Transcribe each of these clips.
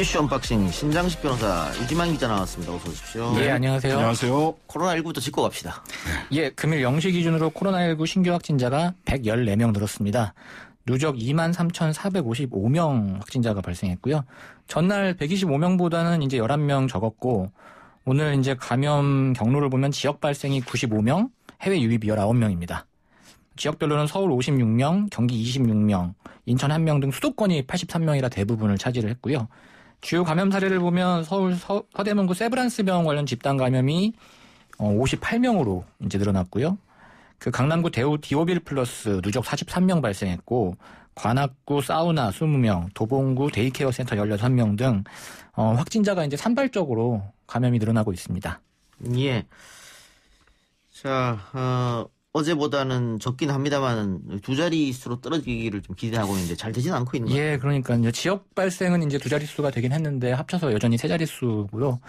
이슈 unboxing 신장식 변호사 유지만 기자 나왔습니다. 어서 오십시오. 예, 안녕하세요. 안녕하세요. 코로나19부터 짚고 갑시다. 예, 금일 0시 기준으로 코로나19 신규 확진자가 114명 늘었습니다. 누적 2만 3,455명 확진자가 발생했고요. 전날 125명보다는 이제 11명 적었고 오늘 이제 감염 경로를 보면 지역 발생이 95명, 해외 유입이 19명입니다. 지역별로는 서울 56명, 경기 26명, 인천 1명 등 수도권이 83명이라 대부분을 차지를 했고요. 주요 감염 사례를 보면 서울 서, 서대문구 세브란스병원 관련 집단 감염이 58명으로 이제 늘어났고요. 그 강남구 대우 디오빌 플러스 누적 43명 발생했고 관악구 사우나 20명, 도봉구 데이케어 센터 16명 등 어, 확진자가 이제 산발적으로 감염이 늘어나고 있습니다. 예. 자, 어, 어제보다는 적긴 합니다만 두 자릿수로 떨어지기를 좀 기대하고 있는데 잘 되지는 않고 있는 예, 그러니까 이제 지역 발생은 이제 두 자릿수가 되긴 했는데 합쳐서 여전히 세 자릿수고요.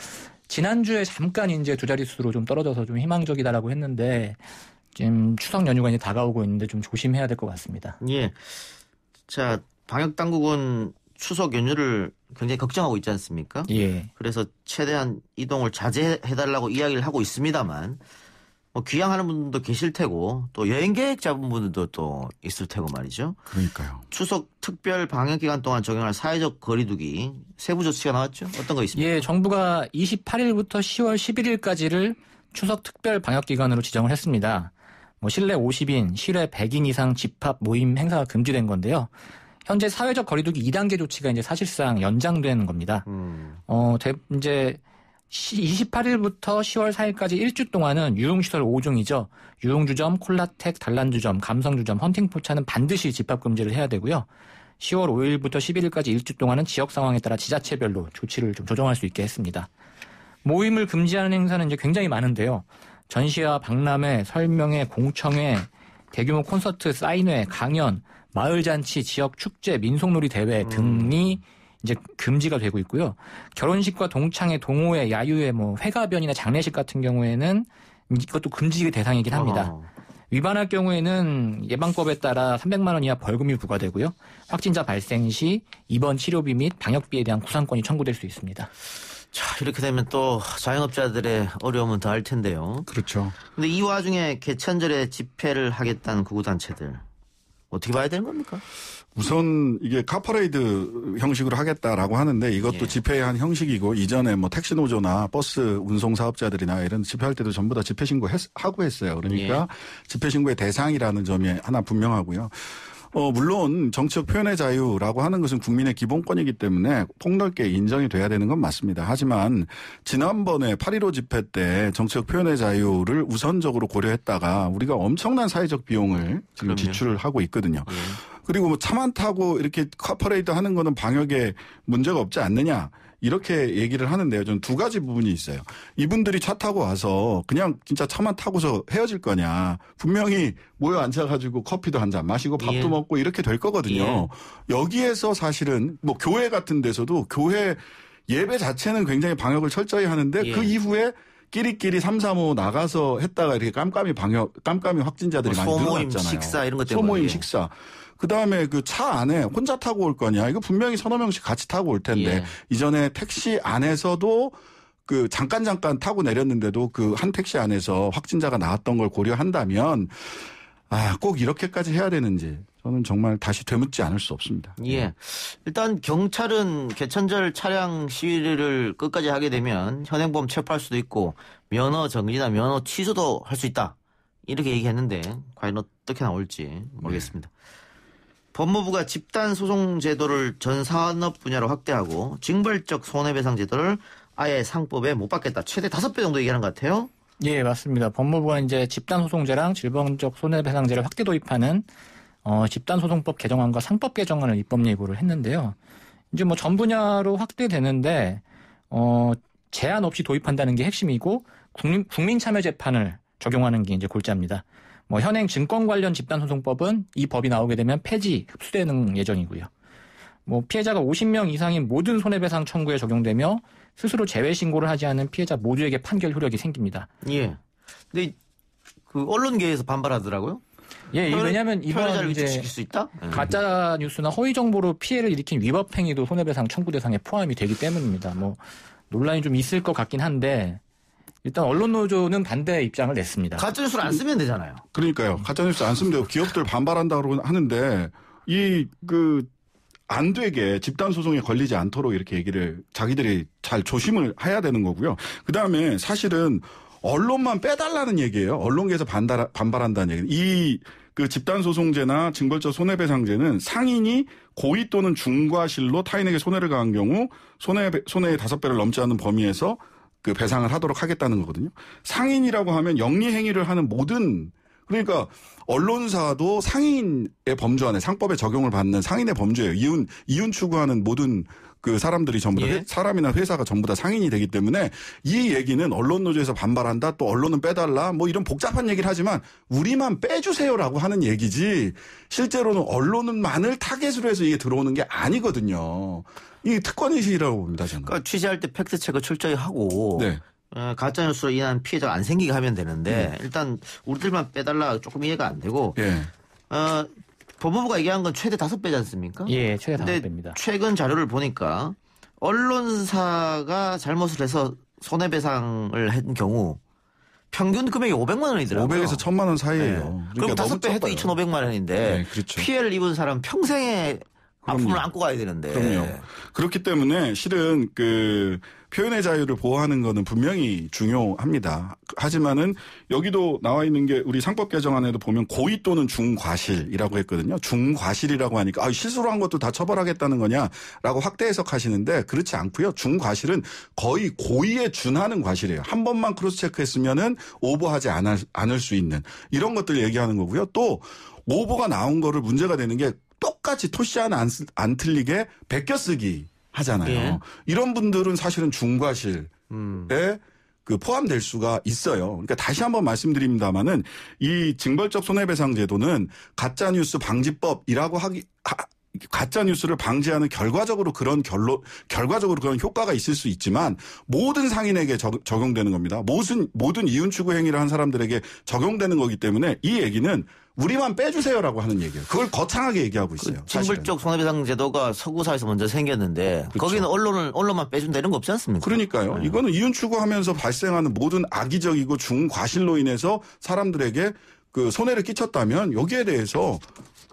지난주에 잠깐 이제 두 자릿수로 좀 떨어져서 좀 희망적이다라고 했는데 지금 추석 연휴가 이제 다가오고 있는데 좀 조심해야 될 것 같습니다. 예. 자, 방역 당국은 추석 연휴를 굉장히 걱정하고 있지 않습니까? 예. 그래서 최대한 이동을 자제해달라고 이야기를 하고 있습니다만 뭐 귀향하는 분들도 계실 테고 또 여행 계획 잡은 분들도 또 있을 테고 말이죠. 그러니까요. 추석 특별 방역 기간 동안 적용할 사회적 거리두기 세부 조치가 나왔죠. 어떤 거 있습니까? 예, 정부가 28일부터 10월 11일까지를 추석 특별 방역 기간으로 지정을 했습니다. 뭐 실내 50인, 실외 100인 이상 집합 모임 행사가 금지된 건데요. 현재 사회적 거리두기 2단계 조치가 이제 사실상 연장된 겁니다. 음. 어, 대, 이제 28일부터 10월 4일까지 일주 동안은 유흥시설 5종이죠. 유흥주점, 콜라텍, 단란주점, 감성주점, 헌팅포차는 반드시 집합금지를 해야 되고요. 10월 5일부터 11일까지 일주 동안은 지역 상황에 따라 지자체별로 조치를 좀 조정할 수 있게 했습니다. 모임을 금지하는 행사는 이제 굉장히 많은데요. 전시와 박람회, 설명회, 공청회, 대규모 콘서트, 사인회, 강연, 마을 잔치, 지역 축제, 민속놀이 대회 등이 이제 금지가 되고 있고요. 결혼식과 동창회, 동호회, 야유회, 뭐 회가변이나 장례식 같은 경우에는 이것도 금지 대상이긴 합니다. 어. 위반할 경우에는 예방법에 따라 300만 원 이하 벌금이 부과되고요. 확진자 발생 시 입원 치료비 및 방역비에 대한 구상권이 청구될 수 있습니다. 자, 이렇게 되면 또 자영업자들의 어려움은 더 할 텐데요. 그렇죠. 근데 이 와중에 개천절에 집회를 하겠다는 구구단체들 어떻게 봐야 되는 겁니까? 우선 이게 카퍼레이드 형식으로 하겠다라고 하는데 이것도 예. 집회의 한 형식이고 이전에 뭐 택시 노조나 버스 운송 사업자들이나 이런 집회할 때도 전부 다 집회 신고 했, 하고 했어요. 그러니까 집회 신고의 대상이라는 점이 하나 분명하고요. 어, 물론 정치적 표현의 자유라고 하는 것은 국민의 기본권이기 때문에 폭넓게 인정이 돼야 되는 건 맞습니다. 하지만 지난번에 8.15 집회 때 정치적 표현의 자유를 우선적으로 고려했다가 우리가 엄청난 사회적 비용을 지금. 지출을 하고 있거든요. 예. 그리고 뭐 차만 타고 이렇게 카퍼레이드 하는 거는 방역에 문제가 없지 않느냐. 이렇게 얘기를 하는데요. 저는 두 가지 부분이 있어요. 이분들이 차 타고 와서 그냥 진짜 차만 타고서 헤어질 거냐. 분명히 모여 앉아가지고 커피도 한 잔 마시고 밥도 예. 먹고 이렇게 될 거거든요. 여기에서 사실은 뭐 교회 같은 데서도 교회 예배 자체는 굉장히 방역을 철저히 하는데 예. 그 이후에 끼리끼리 삼삼오 나가서 했다가 이렇게 깜깜이 방역, 깜깜이 확진자들이 뭐 많이 소모임, 늘어났잖아요. 식사 이런 것 때문에. 소모임 예. 식사. 그 다음에 그 차 안에 혼자 타고 올 거냐. 이거 분명히 서너 명씩 같이 타고 올 텐데 예. 이전에 택시 안에서도 그 잠깐 잠깐 타고 내렸는데도 그 한 택시 안에서 확진자가 나왔던 걸 고려한다면 아, 꼭 이렇게까지 해야 되는지 저는 정말 다시 되묻지 않을 수 없습니다. 예. 일단 경찰은 개천절 차량 시위를 끝까지 하게 되면 현행범 체포할 수도 있고 면허 정지나 면허 취소도 할 수 있다. 이렇게 얘기했는데 과연 어떻게 나올지 모르겠습니다. 법무부가 집단 소송 제도를 전 산업 분야로 확대하고 징벌적 손해배상 제도를 아예 상법에 못 받겠다. 최대 다섯 배 정도 얘기하는 것 같아요. 예, 맞습니다. 법무부가 이제 집단 소송제랑 질병적 손해배상제를 확대 도입하는 어, 집단 소송법 개정안과 상법 개정안을 입법 예고를 했는데요. 이제 뭐 전 분야로 확대되는데 어, 제한 없이 도입한다는 게 핵심이고 국민, 국민 참여 재판을 적용하는 게 이제 골자입니다. 뭐 현행 증권 관련 집단소송법은 이 법이 나오게 되면 폐지, 흡수되는 예정이고요. 뭐 피해자가 50명 이상인 모든 손해배상 청구에 적용되며 스스로 재외 신고를 하지 않은 피해자 모두에게 판결 효력이 생깁니다. 예. 근데 그 언론계에서 반발하더라고요. 예, 이- 왜냐하면 이번 이제 수 있다. 예. 가짜 뉴스나 허위 정보로 피해를 일으킨 위법 행위도 손해배상 청구 대상에 포함이 되기 때문입니다. 뭐 논란이 좀 있을 것 같긴 한데 일단 언론 노조는 반대 입장을 냈습니다. 가짜 뉴스를 안 쓰면 되잖아요. 그러니까요. 가짜뉴스 안 쓰면 되고 기업들 반발한다 고 하는데 이 그 안 되게 집단 소송에 걸리지 않도록 이렇게 얘기를 자기들이 잘 조심을 해야 되는 거고요. 그 다음에 사실은 언론만 빼달라는 얘기예요. 언론계에서 반달, 반발한다는 얘기. 이 그 집단 소송제나 징벌적 손해배상제는 상인이 고의 또는 중과실로 타인에게 손해를 가한 경우 손해 손해의 다섯 배를 넘지 않는 범위에서 그 배상을 하도록 하겠다는 거거든요. 상인이라고 하면 영리 행위를 하는 모든 그러니까 언론사도 상인의 범주 안에 상법에 적용을 받는 상인의 범주예요. 이윤 이윤 추구하는 모든 그 사람들이 전부 다 예. 회- 사람이나 회사가 전부 다 상인이 되기 때문에 이 얘기는 언론 노조에서 반발한다 또 언론은 빼달라 뭐 이런 복잡한 얘기를 하지만 우리만 빼주세요라고 하는 얘기지 실제로는 언론은만을 타겟으로 해서 이게 들어오는 게 아니거든요. 이게 특권의식이라고 봅니다 저는. 그러니까 취재할 때 팩트 체크 철저히 하고 네. 어, 가짜 뉴스로 인한 피해자가 안 생기게 하면 되는데 일단 우리들만 빼달라 조금 이해가 안 되고 예. 어, 법무부가 얘기한 건 최대 다섯 배지 않습니까? 예, 최대 다섯 근데 배입니다. 최근 자료를 보니까 언론사가 잘못을 해서 손해배상을 한 경우 평균 금액이 500만 원이더라고요. 500에서 1000만 원 사이예요. 네. 그러니까 그럼 다섯 배 해도 적어요. 2,500만 원인데 네, 그렇죠. 피해를 입은 사람 평생의 아픔을. 안고 가야 되는데. 그럼요. 그렇기 때문에 실은 그 표현의 자유를 보호하는 거는 분명히 중요합니다. 하지만은 여기도 나와 있는 게 우리 상법 개정안에도 보면 고의 또는 중과실이라고 했거든요. 중과실이라고 하니까 아, 실수로 한 것도 다 처벌하겠다는 거냐라고 확대 해석하시는데 그렇지 않고요. 중과실은 거의 고의에 준하는 과실이에요. 한 번만 cross check했으면은 오보하지 않을, 않을 수 있는 이런 것들 얘기하는 거고요. 또 오보가 나온 거를 문제가 되는 게 똑같이 토시 하나 안, 쓰- 안 틀리게 베껴 쓰기 하잖아요. 예. 이런 분들은 사실은 중과실에 음. 그 포함될 수가 있어요. 그러니까 다시 한번 말씀드립니다만은 이 징벌적 손해배상 제도는 가짜 뉴스 방지법이라고 하기 하- 가짜 뉴스를 방지하는 결과적으로 그런 결로 결과적으로 그런 효과가 있을 수 있지만 모든 상인에게 적, 적용되는 겁니다. 모든 모든 이윤 추구 행위를 한 사람들에게 적용되는 거기 때문에 이 얘기는 우리만 빼주세요라고 하는 얘기예요. 그걸 거창하게 얘기하고 있어요. 사실은. 징벌적 손해배상 제도가 서구사에서 먼저 생겼는데 그렇죠. 거기는 언론을 언론만 빼준다 이런 거 없지 않습니까? 그러니까요. 네. 이거는 이윤 추구하면서 발생하는 모든 악의적이고 중과실로 인해서 사람들에게 그 손해를 끼쳤다면 여기에 대해서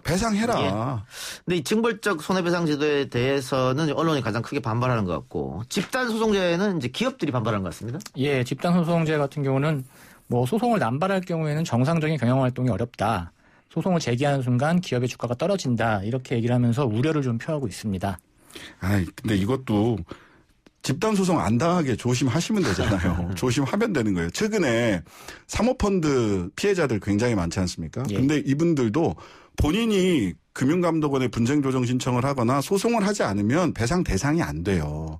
배상해라. 근데 이 징벌적 손해배상 제도에 대해서는 언론이 가장 크게 반발하는 것 같고 집단 소송제는 이제 기업들이 반발하는 것 같습니다. 예, 집단 소송제 같은 경우는 뭐 소송을 남발할 경우에는 정상적인 경영 활동이 어렵다. 소송을 제기하는 순간 기업의 주가가 떨어진다. 이렇게 얘기를 하면서 우려를 좀 표하고 있습니다. 아이, 근데 이것도 집단 소송 안 당하게 조심하시면 되잖아요. 조심하면 되는 거예요. 최근에 사모펀드 피해자들 굉장히 많지 않습니까? 예. 근데 이분들도 본인이 금융감독원에 분쟁 조정 신청을 하거나 소송을 하지 않으면 배상 대상이 안 돼요.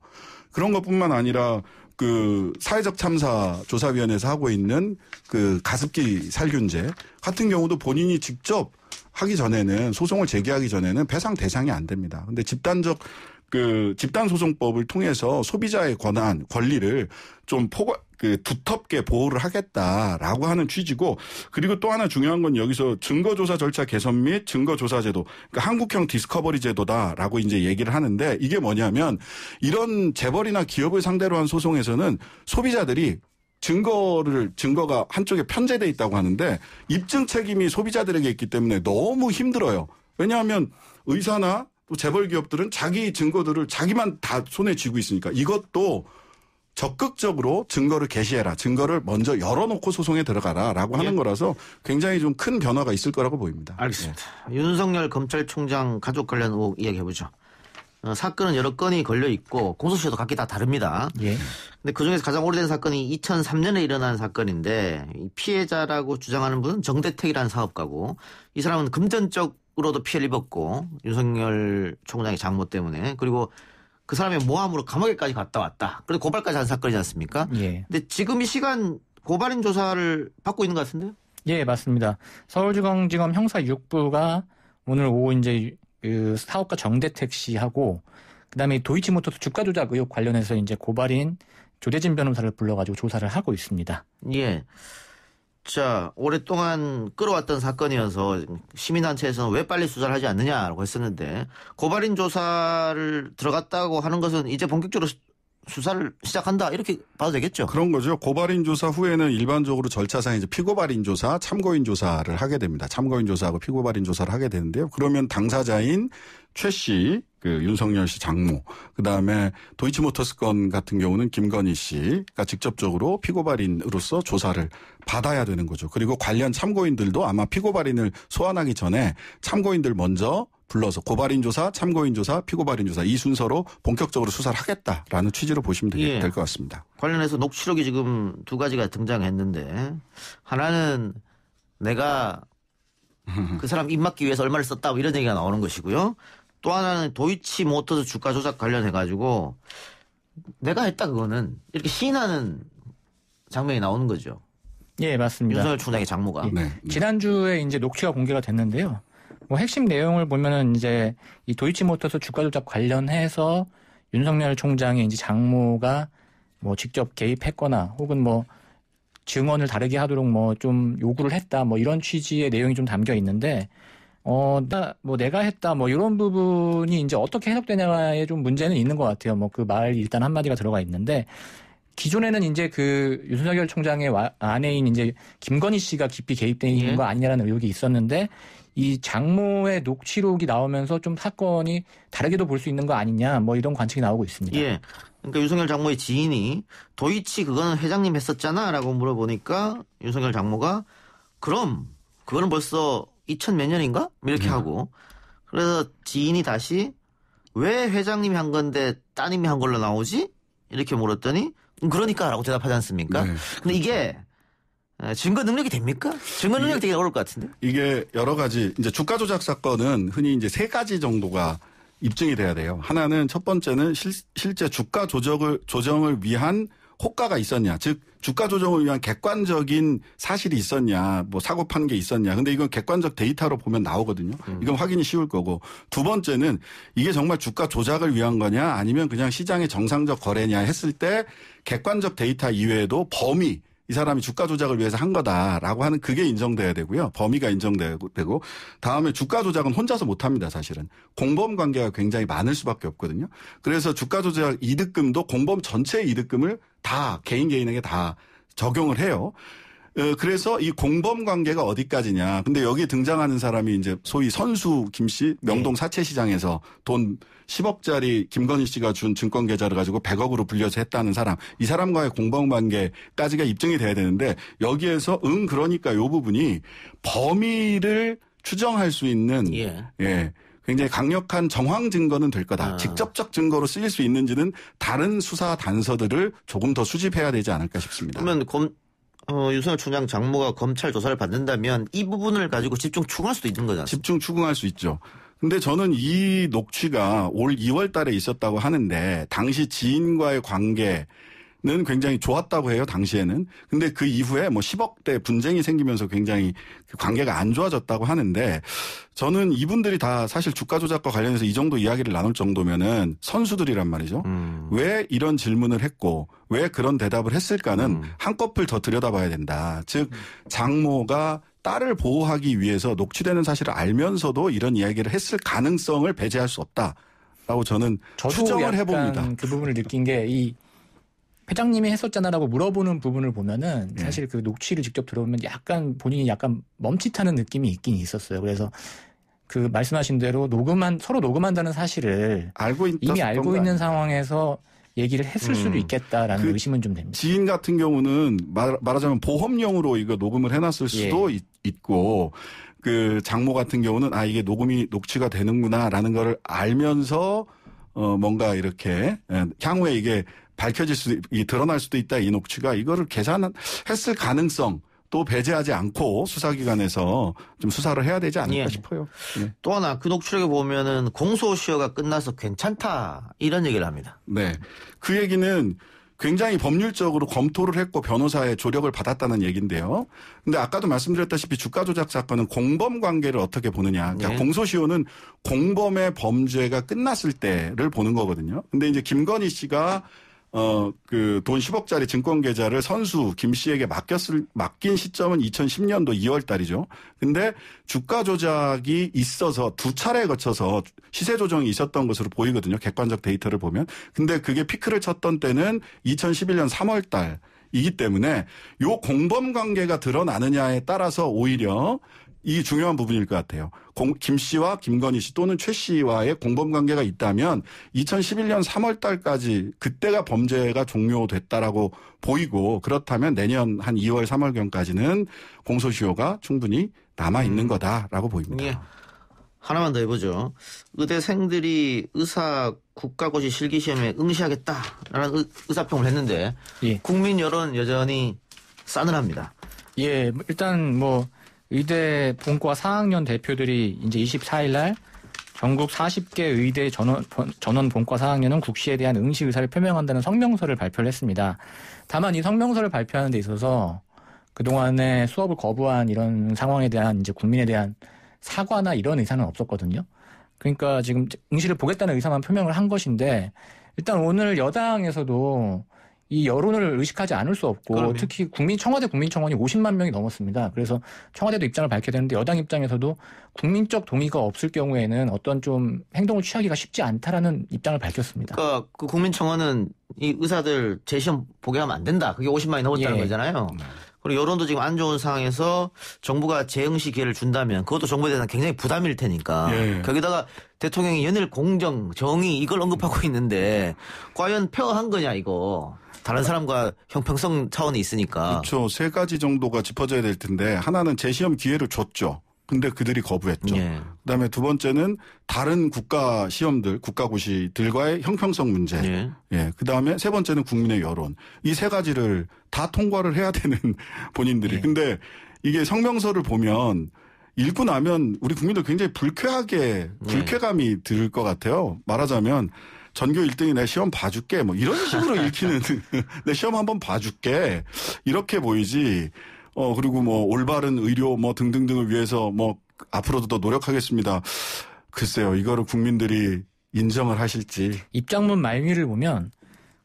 그런 것뿐만 아니라 그 사회적 참사 조사위원회에서 하고 있는 그 가습기 살균제 같은 경우도 본인이 직접 하기 전에는 소송을 제기하기 전에는 배상 대상이 안 됩니다. 근데 집단적 그 집단 소송법을 통해서 소비자의 권한 권리를 좀 포괄 그 두텁게 보호를 하겠다라고 하는 취지고 그리고 또 하나 중요한 건 여기서 증거조사 절차 개선 및 증거조사 제도 그러니까 한국형 디스커버리 제도다라고 이제 얘기를 하는데 이게 뭐냐면 이런 재벌이나 기업을 상대로 한 소송에서는 소비자들이 증거를 증거가 한쪽에 편제돼 있다고 하는데 입증 책임이 소비자들에게 있기 때문에 너무 힘들어요. 왜냐하면 의사나 또 재벌 기업들은 자기 증거들을 자기만 다 손에 쥐고 있으니까 이것도 적극적으로 증거를 게시해라. 증거를 먼저 열어놓고 소송에 들어가라라고 하는 예. 거라서 굉장히 좀 큰 변화가 있을 거라고 보입니다. 알겠습니다. 윤석열 검찰총장 가족 관련 의혹 이야기해보죠. 어, 사건은 여러 건이 걸려 있고 공소시효도 각기 다 다릅니다. 예. 근데 그 중에서 가장 오래된 사건이 2003년에 일어난 사건인데 이 피해자라고 주장하는 분은 정대택이라는 사업가고 이 사람은 금전적 으로도 피해를 입었고 윤석열 총장의 장모 때문에 그리고 그 사람의 모함으로 감옥에까지 갔다 왔다. 그래서 고발까지 한 사건이지 않습니까? 예. 근데 지금 이 시간 고발인 조사를 받고 있는 것 같은데요? 예, 맞습니다. 서울지검지검 형사 6부가 오늘 오후 이제 그 사업가 정대택 씨하고 그다음에 도이치모터스 주가 조작 의혹 관련해서 이제 고발인 조대진 변호사를 불러가지고 조사를 하고 있습니다. 예. 자, 오랫동안 끌어왔던 사건이어서 시민단체에서는 왜 빨리 수사를 하지 않느냐라고 했었는데 고발인 조사를 들어갔다고 하는 것은 이제 본격적으로 수- 수사를 시작한다 이렇게 봐도 되겠죠. 그런 거죠. 고발인 조사 후에는 일반적으로 절차상 이제 피고발인 조사, 참고인 조사를 하게 됩니다. 참고인 조사하고 피고발인 조사를 하게 되는데요. 그러면 당사자인 최 씨, 그 윤석열 씨 장모, 그 다음에 도이치모터스 건 같은 경우는 김건희 씨가 직접적으로 피고발인으로서 조사를 받아야 되는 거죠. 그리고 관련 참고인들도 아마 피고발인을 소환하기 전에 참고인들 먼저 불러서 고발인 조사, 참고인 조사, 피고발인 조사 이 순서로 본격적으로 수사를 하겠다라는 취지로 보시면 예. 될것 같습니다. 관련해서 녹취록이 지금 두 가지가 등장했는데 하나는 내가 그 사람 입 막기 위해서 얼마를 썼다 뭐 이런 얘기가 나오는 것이고요. 또 하나는 도이치 모터스 주가 조작 관련해 가지고 내가 했다 그거는 이렇게 시인하는 장면이 나오는 거죠. 예, 맞습니다. 윤석열 총장의 장모가. 네. 지난주에 이제 녹취가 공개가 됐는데요. 뭐 핵심 내용을 보면은 이제 이 도이치모터스 주가 조작 관련해서 윤석열 총장의 이제 장모가 뭐 직접 개입했거나 혹은 뭐 증언을 다르게 하도록 뭐 좀 요구를 했다 뭐 이런 취지의 내용이 좀 담겨 있는데 어, 나, 뭐 내가 했다 뭐 이런 부분이 이제 어떻게 해석되냐에 좀 문제는 있는 것 같아요. 뭐 그 말 일단 한마디가 들어가 있는데 기존에는 이제 그 윤석열 총장의 와- 아내인 이제 김건희 씨가 깊이 개입돼 있는 예. 거 아니냐라는 의혹이 있었는데 이 장모의 녹취록이 나오면서 좀 사건이 다르게도 볼 수 있는 거 아니냐 뭐 이런 관측이 나오고 있습니다. 예. 그러니까 윤석열 장모의 지인이 도이치 그거는 회장님 했었잖아라고 물어보니까 윤석열 장모가 그럼 그거는 벌써 2000 몇 년인가 이렇게 하고 그래서 지인이 다시 왜 회장님이 한 건데 따님이 한 걸로 나오지 이렇게 물었더니 음, 그러니까라고 대답하지 않습니까? 네. 근데 이게 에, 증거 능력이 됩니까? 증거 능력 되게 어려울 것 같은데. 이게 여러 가지 이제 주가 조작 사건은 흔히 이제 세 가지 정도가 입증이 돼야 돼요. 하나는 첫 번째는 실, 실제 주가 조정을 조정을 위한 호가가 있었냐, 즉 주가 조정을 위한 객관적인 사실이 있었냐, 뭐 사고 판 게 있었냐. 근데 이건 객관적 데이터로 보면 나오거든요. 이건 확인이 쉬울 거고 두 번째는 이게 정말 주가 조작을 위한 거냐, 아니면 그냥 시장의 정상적 거래냐 했을 때 객관적 데이터 이외에도 범위 이 사람이 주가 조작을 위해서 한 거다라고 하는 그게 인정돼야 되고요. 범위가 인정되고 되고 다음에 주가 조작은 혼자서 못 합니다, 사실은. 공범 관계가 굉장히 많을 수밖에 없거든요. 그래서 주가 조작 이득금도 공범 전체의 이득금을 다 개인 개인에게 다 적용을 해요. 어, 그래서 이 공범 관계가 어디까지냐. 근데 여기 등장하는 사람이 이제 소위 선수 김 씨 명동 사채시장에서 돈 10억짜리 김건희 씨가 준 증권 계좌를 가지고 100억으로 불려서 했다는 사람. 이 사람과의 공범 관계까지가 입증이 돼야 되는데 여기에서 응 그러니까 요 부분이 범위를 추정할 수 있는 예. 예. 굉장히 강력한 정황 증거는 될 거다. 아. 직접적 증거로 쓰일 수 있는지는 다른 수사 단서들을 조금 더 수집해야 되지 않을까 싶습니다. 그러면 검, 어, 윤석열 총장 장모가 검찰 조사를 받는다면 이 부분을 가지고 집중 추궁할 수도 있는 거잖아요. 집중 추궁할 수 있죠. 근데 저는 이 녹취가 올 2월 달에 있었다고 하는데 당시 지인과의 관계 는 굉장히 좋았다고 해요, 당시에는. 근데 그 이후에 뭐 10억대 분쟁이 생기면서 굉장히 그 관계가 안 좋아졌다고 하는데 저는 이분들이 다 사실 주가 조작과 관련해서 이 정도 이야기를 나눌 정도면은 선수들이란 말이죠. 음. 왜 이런 질문을 했고 왜 그런 대답을 했을까는 음. 한꺼풀 더 들여다봐야 된다. 즉 장모가 딸을 보호하기 위해서 녹취되는 사실을 알면서도 이런 이야기를 했을 가능성을 배제할 수 없다라고 저는 저도 추정을 약간 해봅니다. 그 부분을 느낀 게이 회장님이 했었잖아라고 물어보는 부분을 보면은 네. 사실 그 녹취를 직접 들어보면 약간 본인이 약간 멈칫하는 느낌이 있긴 있었어요. 그래서 그 말씀하신 대로 녹음한 서로 녹음한다는 사실을 알고 있 이미 알고 있는 상황에서 얘기를 했을 수도 음. 있겠다라는 그 의심은 좀 됩니다. 지인 같은 경우는 말, 말하자면 보험용으로 이거 녹음을 해놨을 수도 있, 있고 그 장모 같은 경우는 아 이게 녹음이 녹취가 되는구나라는 거를 알면서 어 뭔가 이렇게 예, 향후에 이게 밝혀질 수이 드러날 수도 있다 이 녹취가 이거를 계산했을 가능성 또 배제하지 않고 수사기관에서 좀 수사를 해야 되지 않을까 예. 싶어요. 예. 또 하나 그 녹취록에 보면은 공소시효가 끝나서 괜찮다 이런 얘기를 합니다. 네. 그 얘기는 굉장히 법률적으로 검토를 했고 변호사의 조력을 받았다는 얘기인데요. 근데 아까도 말씀드렸다시피 주가 조작 사건은 공범 관계를 어떻게 보느냐. 그러니까 네. 공소시효는 공범의 범죄가 끝났을 때를 보는 거거든요. 근데 이제 김건희 씨가 어, 그 돈 10억짜리 증권 계좌를 선수 김 씨에게 맡겼을, 맡긴 시점은 2010년도 2월 달이죠. 근데 주가 조작이 있어서 두 차례에 거쳐서 시세 조정이 있었던 것으로 보이거든요. 객관적 데이터를 보면. 근데 그게 피크를 쳤던 때는 2011년 3월 달. 이기 때문에 요 공범 관계가 드러나느냐에 따라서 오히려 이 중요한 부분일 것 같아요. 공, 김 씨와 김건희 씨 또는 최 씨와의 공범 관계가 있다면 2011년 3월 달까지 그때가 범죄가 종료됐다라고 보이고 그렇다면 내년 한 2월 3월경까지는 공소시효가 충분히 남아 있는 거다라고 보입니다. 예. 하나만 더 해보죠. 의대생들이 의사 국가고시 실기시험에 응시하겠다라는 의, 의사평을 했는데 예. 국민 여론 여전히 싸늘합니다. 예, 뭐 일단 뭐 의대 본과 4학년 대표들이 이제 24일 날 전국 40개 의대 전원, 전원 본과 4학년은 국시에 대한 응시 의사를 표명한다는 성명서를 발표를 했습니다. 다만 이 성명서를 발표하는 데 있어서 그동안에 수업을 거부한 이런 상황에 대한 이제 국민에 대한 사과나 이런 의사는 없었거든요. 그러니까 지금 응시를 보겠다는 의사만 표명을 한 것인데 일단 오늘 여당에서도 이 여론을 의식하지 않을 수 없고 그럼요. 특히 국민 청와대 국민청원이 50만 명이 넘었습니다. 그래서 청와대도 입장을 밝혀야 되는데 여당 입장에서도 국민적 동의가 없을 경우에는 어떤 좀 행동을 취하기가 쉽지 않다라는 입장을 밝혔습니다. 그러니까 그 국민청원은 이 의사들 재시험 보게 하면 안 된다. 그게 50만이 넘었다는 예. 거잖아요. 그리고 여론도 지금 안 좋은 상황에서 정부가 재응시 기회를 준다면 그것도 정부에 대한 굉장히 부담일 테니까 예. 거기다가 대통령이 연일 공정, 정의 이걸 언급하고 있는데 과연 페어한 거냐 이거 다른 사람과 형평성 차원이 있으니까 그렇죠. 세 가지 정도가 짚어져야 될 텐데 하나는 재시험 기회를 줬죠. 근데 그들이 거부했죠. 예. 그다음에 두 번째는 다른 국가 시험들, 국가고시들과의 형평성 문제. 예. 예. 그다음에 세 번째는 국민의 여론. 이 세 가지를 다 통과를 해야 되는 본인들이. 예. 근데 이게 성명서를 보면 읽고 나면 우리 국민들 굉장히 불쾌하게 불쾌감이 들 것 같아요. 말하자면 전교 1등이 내 시험 봐줄게 뭐 이런 식으로 읽히는 내 시험 한번 봐줄게 이렇게 보이지 어 그리고 뭐 올바른 의료 뭐 등등등을 위해서 뭐 앞으로도 더 노력하겠습니다. 글쎄요 이거를 국민들이 인정을 하실지 입장문 말미를 보면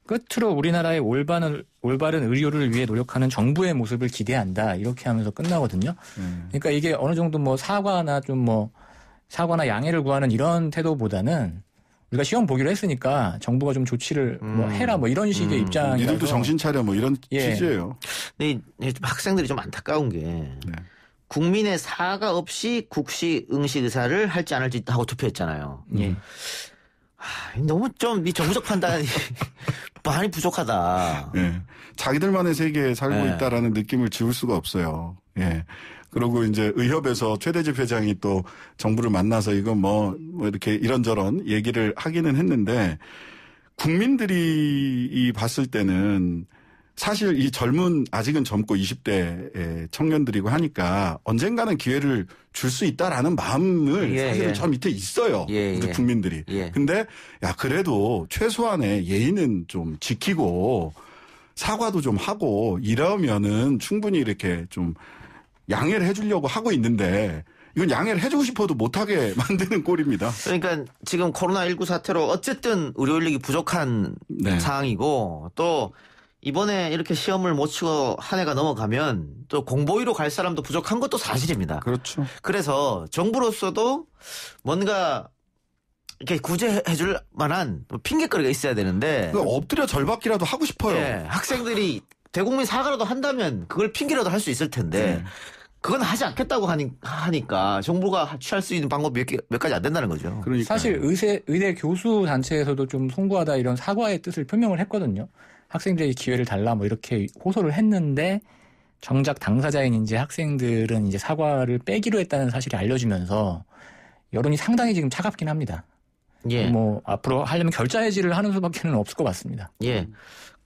끝으로 우리나라의 올바른 올바른 의료를 위해 노력하는 정부의 모습을 기대한다 이렇게 하면서 끝나거든요. 음. 그러니까 이게 어느 정도 뭐 사과나 좀 뭐 사과나 양해를 구하는 이런 태도보다는 우리가 시험 보기로 했으니까 정부가 좀 조치를 뭐 음. 해라 뭐 이런 식의 음. 입장이라서 니들도 정신 차려 뭐 이런 예. 취지예요. 근데 이 학생들이 좀 안타까운 게 네. 국민의 사과 없이 국시 응시 의사를 할지 안 할지 하고 투표했잖아요. 예. 아, 너무 좀 이 정부적 판단이 많이 부족하다. 예. 자기들만의 세계에 살고 네. 있다라는 느낌을 지울 수가 없어요. 예. 그리고 이제 의협에서 최대집 회장이 또 정부를 만나서 이거 뭐, 뭐 이렇게 이런저런 얘기를 하기는 했는데 국민들이 이 봤을 때는 사실 이 젊은 아직은 젊고 20대 청년들이고 하니까 언젠가는 기회를 줄 수 있다라는 마음을 예, 사실은 예. 저 밑에 있어요. 예, 우리 예. 국민들이. 예. 근데 야 그래도 최소한의 예의는 좀 지키고 사과도 좀 하고 이러면은 충분히 이렇게 좀 양해를 해주려고 하고 있는데 이건 양해를 해주고 싶어도 못하게 만드는 꼴입니다. 그러니까 지금 코로나19 사태로 어쨌든 의료 인력이 부족한 네. 상황이고 또 이번에 이렇게 시험을 못 치고 한 해가 넘어가면 또 공보위로 갈 사람도 부족한 것도 사실입니다. 그렇죠. 그래서 정부로서도 뭔가 이렇게 구제해줄 만한 핑계거리가 있어야 되는데 그 엎드려 절받기라도 하고 싶어요. 예, 학생들이 대국민 사과라도 한다면 그걸 핑계라도 할 수 있을 텐데 네. 그건 하지 않겠다고 하니, 하니까 정부가 취할 수 있는 방법 몇, 개, 몇 가지 안 된다는 거죠. 그러니까 사실 의대, 의대 교수 단체에서도 좀 송구하다 이런 사과의 뜻을 표명을 했거든요. 학생들에게 기회를 달라 뭐 이렇게 호소를 했는데 정작 당사자인 이제 학생들은 이제 사과를 빼기로 했다는 사실이 알려지면서 여론이 상당히 지금 차갑긴 합니다. 예. 뭐 앞으로 하려면 결자 해지를 하는 수밖에는 없을 것 같습니다. 예.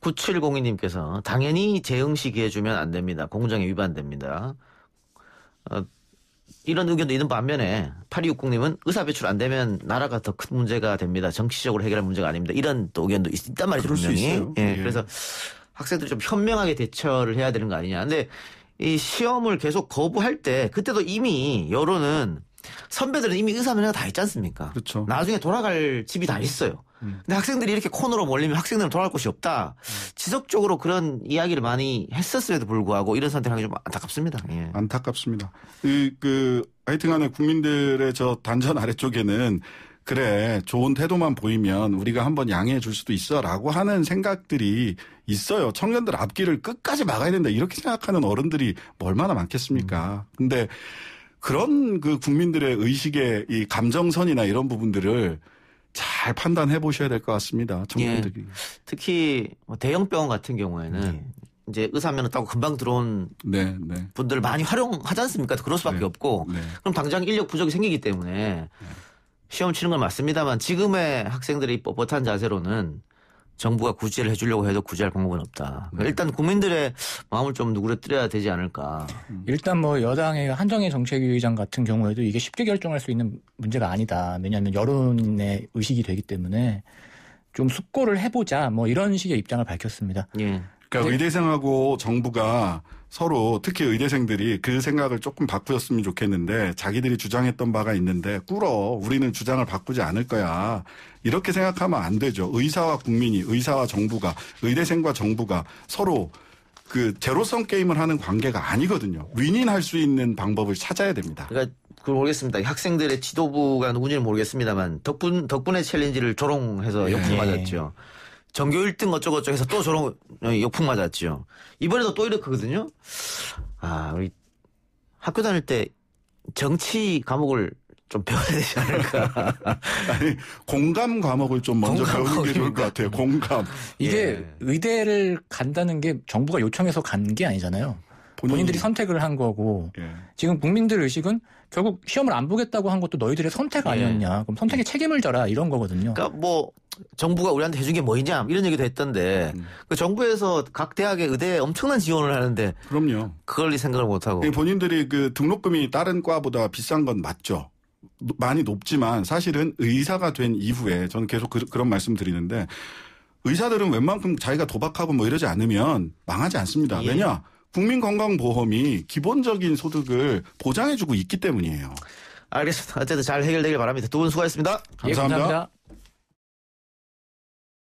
9702님께서 당연히 재응시 기회 주면 안 됩니다. 공정에 위반됩니다. 어, 이런 의견도 있는 반면에 8260님은 의사 배출 안 되면 나라가 더 큰 문제가 됩니다. 정치적으로 해결할 문제가 아닙니다. 이런 또 의견도 있, 단 말이죠. 분명히. 예, 예. 그래서 학생들이 좀 현명하게 대처를 해야 되는 거 아니냐. 근데 이 시험을 계속 거부할 때 그때도 이미 여론은 선배들은 이미 의사 면허가 다 있지 않습니까? 그렇죠. 나중에 돌아갈 집이 다 있어요. 근데 학생들이 이렇게 코너로 몰리면 학생들은 돌아갈 곳이 없다. 지속적으로 그런 이야기를 많이 했었음에도 불구하고 이런 선택하기 좀 안타깝습니다. 예. 안타깝습니다. 그, 그, 하여튼간에 국민들의 저 단전 아래쪽에는 그래, 좋은 태도만 보이면 우리가 한번 양해해 줄 수도 있어 라고 하는 생각들이 있어요. 청년들 앞길을 끝까지 막아야 된다. 이렇게 생각하는 어른들이 뭐 얼마나 많겠습니까. 근데 그런 그 국민들의 의식의 이 감정선이나 이런 부분들을 잘 판단해 보셔야 될 것 같습니다. 청년들이. 특히 뭐 대형 병원 같은 경우에는 이제 의사 면허 따고 금방 들어온 네, 네. 분들을 많이 활용하지 않습니까? 그럴 수밖에 네. 없고 네. 그럼 당장 인력 부족이 생기기 때문에 시험 치는 건 맞습니다만 지금의 학생들의 뻣뻣한 자세로는 정부가 구제를 해주려고 해도 구제할 방법은 없다. 네. 일단 국민들의 마음을 좀 누그러뜨려야 되지 않을까. 일단 뭐 여당의 한정희 정책위의장 같은 경우에도 이게 쉽게 결정할 수 있는 문제가 아니다. 왜냐하면 여론의 의식이 되기 때문에 좀 숙고를 해보자. 뭐 이런 식의 입장을 밝혔습니다. 예. 그러니까 네. 의대생하고 정부가 서로 특히 의대생들이 그 생각을 조금 바꾸었으면 좋겠는데 자기들이 주장했던 바가 있는데 꿇어 우리는 주장을 바꾸지 않을 거야 이렇게 생각하면 안 되죠 의사와 국민이 의사와 정부가 의대생과 정부가 서로 그 제로섬 게임을 하는 관계가 아니거든요 윈윈할 수 있는 방법을 찾아야 됩니다 그러니까 그걸 모르겠습니다. 학생들의 지도부가 누군지는 모르겠습니다만 덕분 덕분에 챌린지를 조롱해서 예. 역풍 맞았죠. 전교 1등 어쩌고저쩌고 해서 또 어, 역풍 맞았죠. 이번에도 또 이렇거든요. 아 우리 학교 다닐 때 정치 과목을 좀 배워야 되지 않을까. 아니 공감 과목을 좀 먼저 배우는 게 좋을 것 같아요 공감 이게 예. 의대를 간다는 게 정부가 요청해서 간 게 아니잖아요. 본인들이 선택을 한 거고 예. 지금 국민들 의식은 결국 시험을 안 보겠다고 한 것도 너희들의 선택 예. 아니었냐. 그럼 선택에 책임을 져라 이런 거거든요. 그러니까 뭐 정부가 우리한테 해준 게 뭐냐 이런 얘기도 했던데 그 정부에서 각 대학에 의대에 엄청난 지원을 하는데 그럼요 그걸 생각을 못 하고. 이 본인들이 그 등록금이 다른 과보다 비싼 건 맞죠. 노- 많이 높지만 사실은 의사가 된 이후에 저는 계속 그, 런 말씀 드리는데 의사들은 웬만큼 자기가 도박하고 뭐 이러지 않으면 망하지 않습니다. 예. 왜냐? 국민건강보험이 기본적인 소득을 보장해주고 있기 때문이에요. 알겠습니다. 어쨌든 잘 해결되길 바랍니다. 두 분 수고하셨습니다. 예, 감사합니다. 감사합니다.